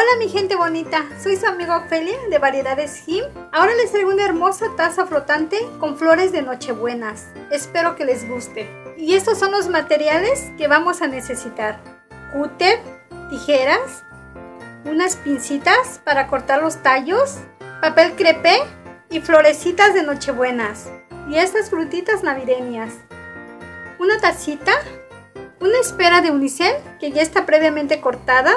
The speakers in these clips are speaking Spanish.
Hola mi gente bonita, soy su amiga Ofelia de Variedades Jim. Ahora les traigo una hermosa taza flotante con flores de nochebuenas. Espero que les guste. Y estos son los materiales que vamos a necesitar. Cúter, tijeras, unas pincitas para cortar los tallos, papel crepé y florecitas de nochebuenas. Y estas frutitas navideñas. Una tacita, una espera de unicel que ya está previamente cortada,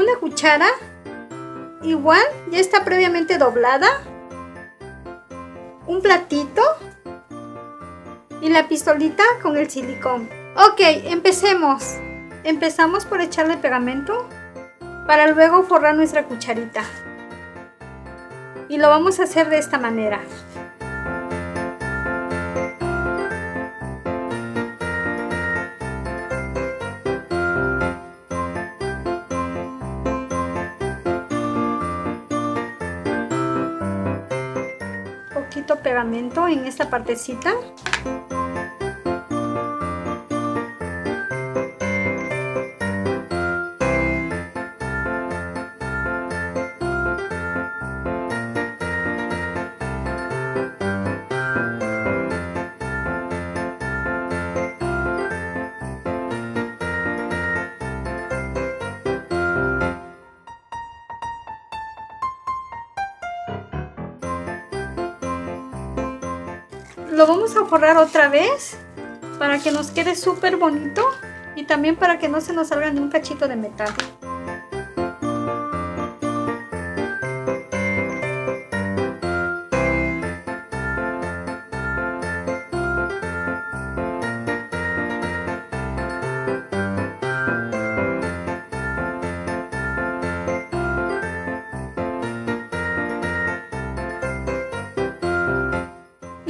una cuchara, igual ya está previamente doblada, un platito y la pistolita con el silicón. Ok, empecemos. Empezamos por echarle pegamento para luego forrar nuestra cucharita. Y lo vamos a hacer de esta manera. Pegamento en esta partecita lo vamos a forrar otra vez para que nos quede súper bonito y también para que no se nos salga ni un cachito de metal.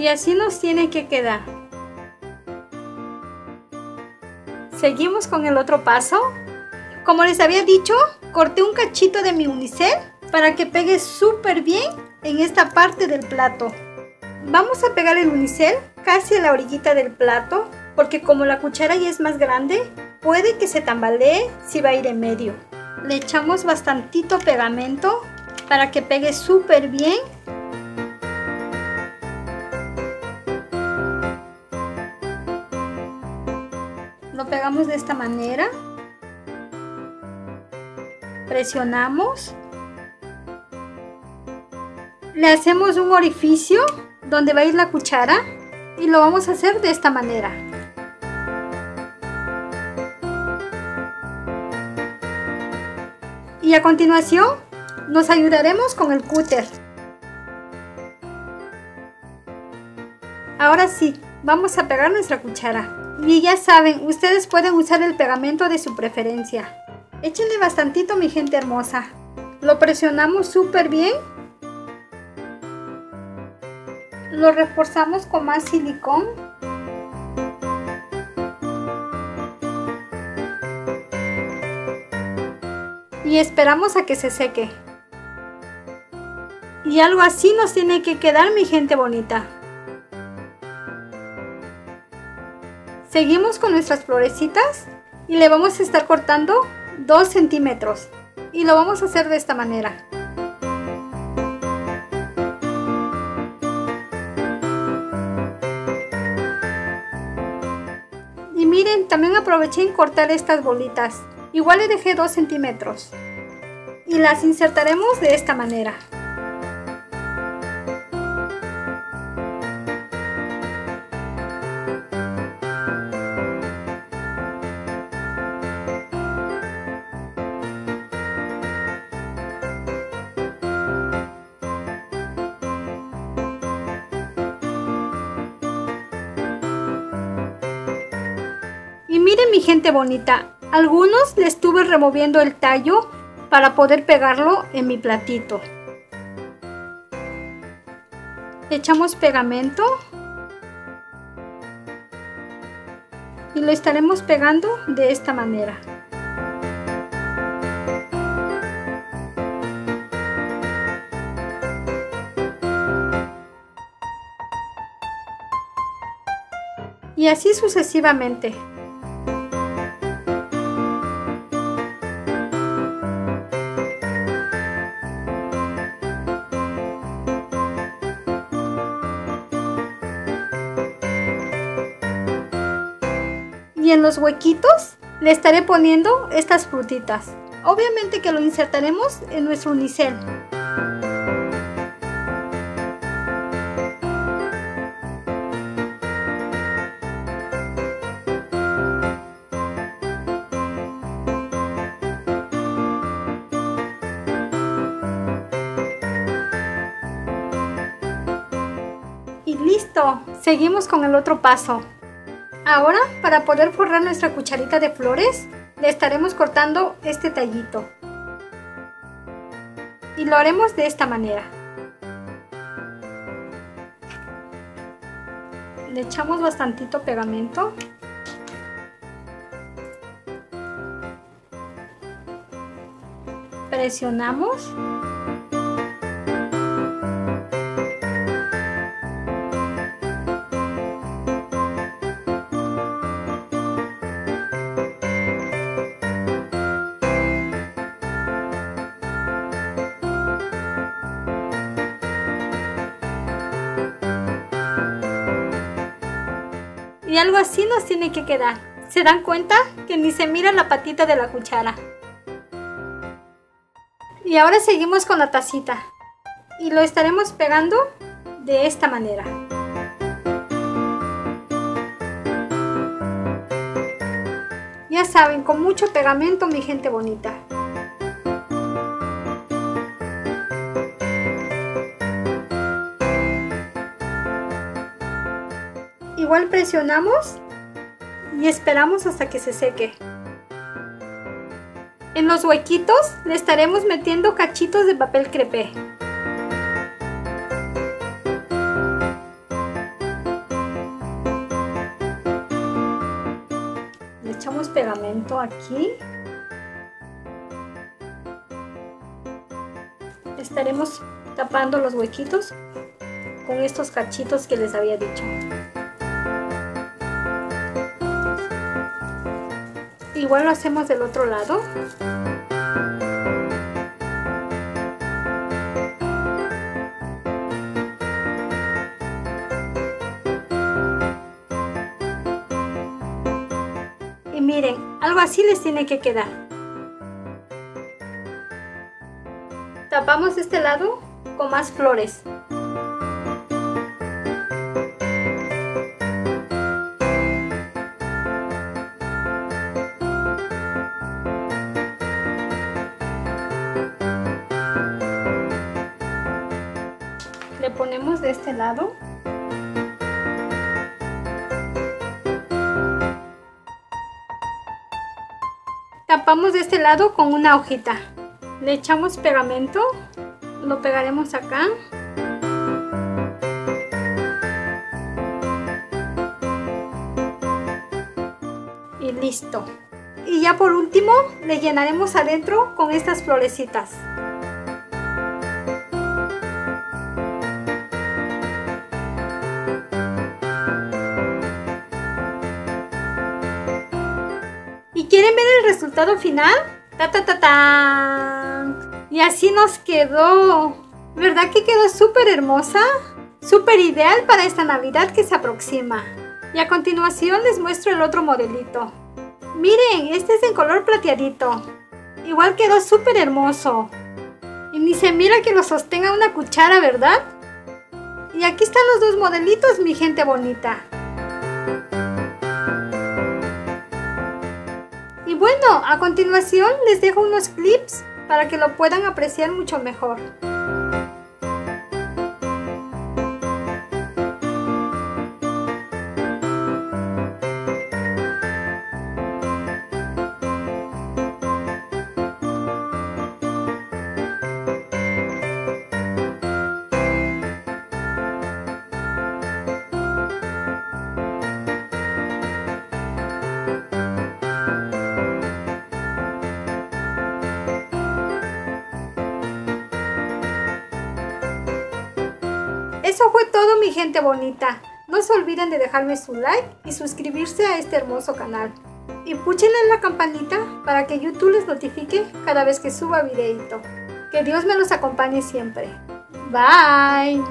Y así nos tiene que quedar. Seguimos con el otro paso. Como les había dicho, corté un cachito de mi unicel para que pegue súper bien en esta parte del plato. Vamos a pegar el unicel casi a la orillita del plato porque como la cuchara ya es más grande, puede que se tambalee si va a ir en medio. Le echamos bastantito pegamento para que pegue súper bien de esta manera. Presionamos. Le hacemos un orificio donde va a ir la cuchara y lo vamos a hacer de esta manera. Y a continuación nos ayudaremos con el cúter. Ahora sí vamos a pegar nuestra cuchara y ya saben, ustedes pueden usar el pegamento de su preferencia. Échenle bastantito mi gente hermosa. Lo presionamos súper bien. Lo reforzamos con más silicón. Y esperamos a que se seque. Y algo así nos tiene que quedar mi gente bonita. Seguimos con nuestras florecitas y le vamos a estar cortando 2 centímetros y lo vamos a hacer de esta manera. Y miren, también aproveché en cortar estas bolitas. Igual le dejé 2 centímetros. Y las insertaremos de esta manera. Miren mi gente bonita, algunos le estuve removiendo el tallo para poder pegarlo en mi platito. Echamos pegamento y lo estaremos pegando de esta manera. Y así sucesivamente. Y en los huequitos le estaré poniendo estas frutitas. Obviamente que lo insertaremos en nuestro unicel. Y listo, seguimos con el otro paso. Ahora, para poder forrar nuestra cucharita de flores, le estaremos cortando este tallito. Y lo haremos de esta manera. Le echamos bastantito pegamento. Presionamos. Y algo así nos tiene que quedar. ¿Se dan cuenta? Que ni se mira la patita de la cuchara. Y ahora seguimos con la tacita. Y lo estaremos pegando de esta manera. Ya saben, con mucho pegamento mi gente bonita. Igual presionamos y esperamos hasta que se seque. En los huequitos le estaremos metiendo cachitos de papel crepé. Le echamos pegamento aquí. Estaremos tapando los huequitos con estos cachitos que les había dicho. Igual hacemos del otro lado. Y miren, algo así les tiene que quedar. Tapamos este lado con más flores. Ponemos de este lado. Tapamos de este lado con una hojita. Le echamos pegamento lo pegaremos acá. Y listo. Y ya por último le llenaremos adentro con estas florecitas resultado final? ¡Ta, ta, ta, ta! Y así nos quedó. ¿Verdad que quedó súper hermosa? Súper ideal para esta Navidad que se aproxima. Y a continuación les muestro el otro modelito. Miren, este es en color plateadito. Igual quedó súper hermoso. Y ni se mira que lo sostenga una cuchara, ¿verdad? Y aquí están los dos modelitos, mi gente bonita. Bueno, a continuación les dejo unos clips para que lo puedan apreciar mucho mejor. Eso fue todo mi gente bonita. No se olviden de dejarme su like y suscribirse a este hermoso canal. Y púchenle en la campanita para que YouTube les notifique cada vez que suba videito. Que Dios me los acompañe siempre. Bye.